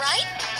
right?